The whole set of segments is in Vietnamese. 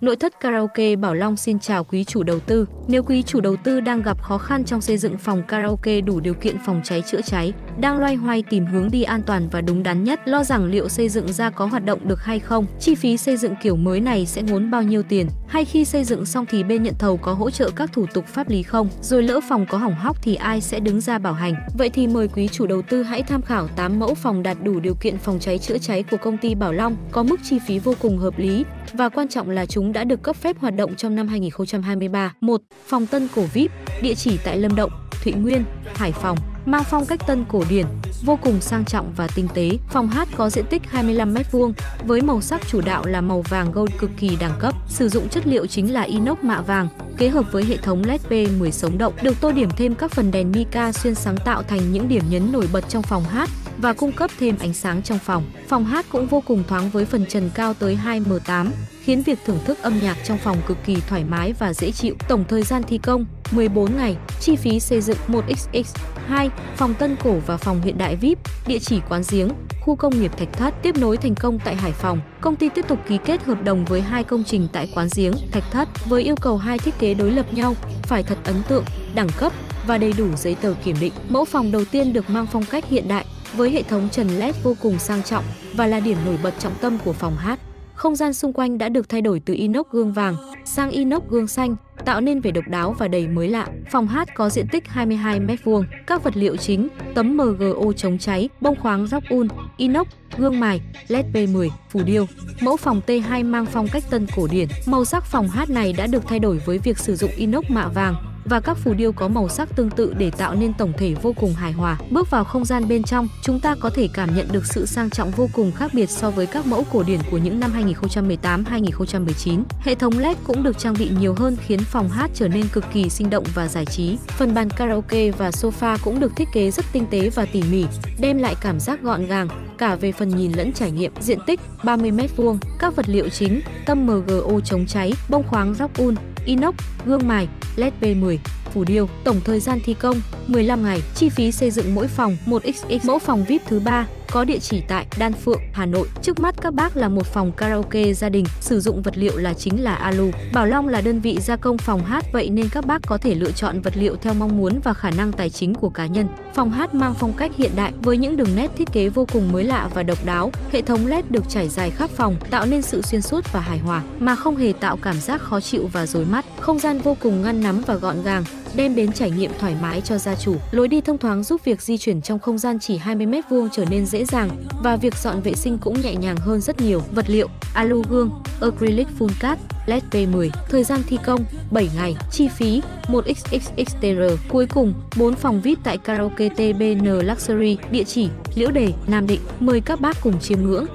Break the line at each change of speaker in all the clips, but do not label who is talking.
Nội thất karaoke Bảo Long xin chào quý chủ đầu tư. Nếu quý chủ đầu tư đang gặp khó khăn trong xây dựng phòng karaoke đủ điều kiện phòng cháy chữa cháy, đang loay hoay tìm hướng đi an toàn và đúng đắn nhất, lo rằng liệu xây dựng ra có hoạt động được hay không, chi phí xây dựng kiểu mới này sẽ ngốn bao nhiêu tiền, hay khi xây dựng xong thì bên nhận thầu có hỗ trợ các thủ tục pháp lý không, rồi lỡ phòng có hỏng hóc thì ai sẽ đứng ra bảo hành. Vậy thì mời quý chủ đầu tư hãy tham khảo 8 mẫu phòng đạt đủ điều kiện phòng cháy chữa cháy của công ty Bảo Long, có mức chi phí vô cùng hợp lý và quan trọng là chúng đã được cấp phép hoạt động trong năm 2023. 1. Phòng Tân Cổ VIP, địa chỉ tại Lâm Động, Thụy Nguyên, Hải Phòng, mang phong cách tân cổ điển, vô cùng sang trọng và tinh tế. Phòng hát có diện tích 25 m2 với màu sắc chủ đạo là màu vàng gold cực kỳ đẳng cấp, sử dụng chất liệu chính là inox mạ vàng, kết hợp với hệ thống LED P10 sống động, được tô điểm thêm các phần đèn mica xuyên sáng tạo thành những điểm nhấn nổi bật trong phòng hát và cung cấp thêm ánh sáng trong phòng. Phòng hát cũng vô cùng thoáng với phần trần cao tới 2m8, khiến việc thưởng thức âm nhạc trong phòng cực kỳ thoải mái và dễ chịu. Tổng thời gian thi công 14 ngày, chi phí xây dựng 1XX. 2. Phòng Tân Cổ và phòng hiện đại VIP, địa chỉ quán giếng, khu công nghiệp Thạch Thất tiếp nối thành công tại Hải Phòng. Công ty tiếp tục ký kết hợp đồng với hai công trình tại quán giếng Thạch Thất với yêu cầu hai thiết kế đối lập nhau, phải thật ấn tượng, đẳng cấp và đầy đủ giấy tờ kiểm định. Mẫu phòng đầu tiên được mang phong cách hiện đại với hệ thống trần LED vô cùng sang trọng và là điểm nổi bật trọng tâm của phòng hát. Không gian xung quanh đã được thay đổi từ inox gương vàng sang inox gương xanh, tạo nên vẻ độc đáo và đầy mới lạ. Phòng hát có diện tích 22 m2. Các vật liệu chính: tấm MGO chống cháy, bông khoáng róc un, inox, gương mài, LED P10, phù điêu. Mẫu phòng T2 mang phong cách tân cổ điển. Màu sắc phòng hát này đã được thay đổi với việc sử dụng inox mạ vàng, và các phù điêu có màu sắc tương tự để tạo nên tổng thể vô cùng hài hòa. Bước vào không gian bên trong, chúng ta có thể cảm nhận được sự sang trọng vô cùng khác biệt so với các mẫu cổ điển của những năm 2018-2019. Hệ thống LED cũng được trang bị nhiều hơn khiến phòng hát trở nên cực kỳ sinh động và giải trí. Phần bàn karaoke và sofa cũng được thiết kế rất tinh tế và tỉ mỉ, đem lại cảm giác gọn gàng, cả về phần nhìn lẫn trải nghiệm. Diện tích 30 m2, các vật liệu chính: tâm MGO chống cháy, bông khoáng róc un, inox, gương mài, LED P10, phủ điêu. Tổng thời gian thi công 15 ngày, chi phí xây dựng mỗi phòng 1XX. Mẫu phòng VIP thứ ba có địa chỉ tại Đan Phượng, Hà Nội. Trước mắt các bác là một phòng karaoke gia đình, sử dụng vật liệu là chính là alu. Bảo Long là đơn vị gia công phòng hát vậy nên các bác có thể lựa chọn vật liệu theo mong muốn và khả năng tài chính của cá nhân. Phòng hát mang phong cách hiện đại với những đường nét thiết kế vô cùng mới lạ và độc đáo. Hệ thống LED được trải dài khắp phòng, tạo nên sự xuyên suốt và hài hòa mà không hề tạo cảm giác khó chịu và rối mắt. Không gian vô cùng ngăn nắm và gọn gàng, đem đến trải nghiệm thoải mái cho gia chủ. Lối đi thông thoáng giúp việc di chuyển trong không gian chỉ 20 m2 trở nên dễ dàng và việc dọn vệ sinh cũng nhẹ nhàng hơn rất nhiều. Vật liệu: alu gương, acrylic full card, LED P10. Thời gian thi công: 7 ngày. Chi phí: 1xxxtr. Cuối cùng, 4 phòng VIP tại karaoke TBN Luxury, địa chỉ: Liễu Đề, Nam Định. Mời các bác cùng chiêm ngưỡng.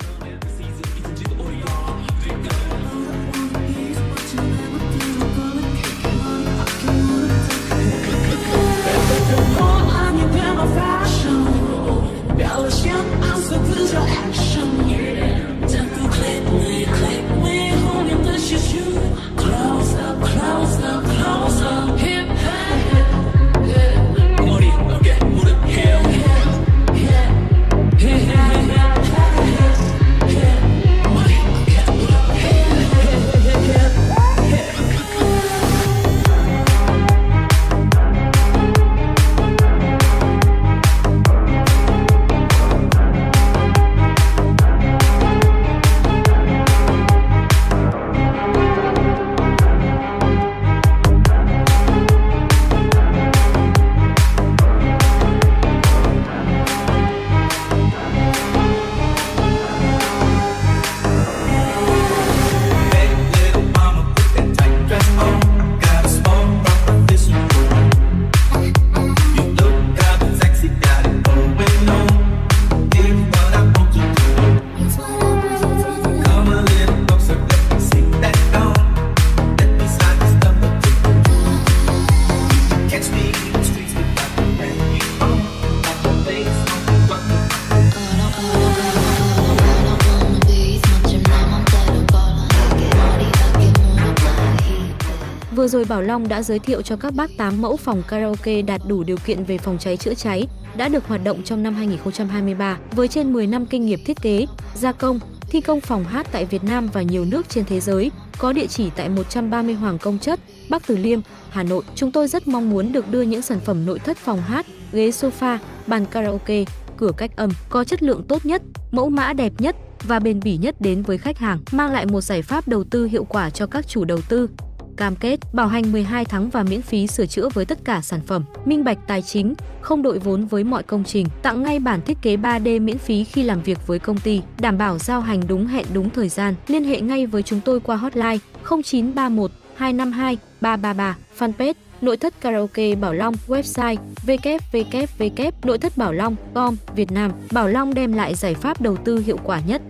Vừa rồi Bảo Long đã giới thiệu cho các bác 8 mẫu phòng karaoke đạt đủ điều kiện về phòng cháy chữa cháy, đã được hoạt động trong năm 2023 với trên 10 năm kinh nghiệm thiết kế, gia công, thi công phòng hát tại Việt Nam và nhiều nước trên thế giới. có địa chỉ tại 130 Hoàng Công Chất, Bắc Từ Liêm, Hà Nội. Chúng tôi rất mong muốn được đưa những sản phẩm nội thất phòng hát, ghế sofa, bàn karaoke, cửa cách âm có chất lượng tốt nhất, mẫu mã đẹp nhất và bền bỉ nhất đến với khách hàng, mang lại một giải pháp đầu tư hiệu quả cho các chủ đầu tư. Cam kết bảo hành 12 tháng và miễn phí sửa chữa với tất cả sản phẩm, minh bạch tài chính, không đội vốn với mọi công trình, tặng ngay bản thiết kế 3D miễn phí khi làm việc với công ty, đảm bảo giao hành đúng hẹn đúng thời gian. Liên hệ ngay với chúng tôi qua hotline 0931 252 333, fanpage Nội thất karaoke Bảo Long, website www nội thất bảo long com Việt Nam. Bảo Long đem lại giải pháp đầu tư hiệu quả nhất.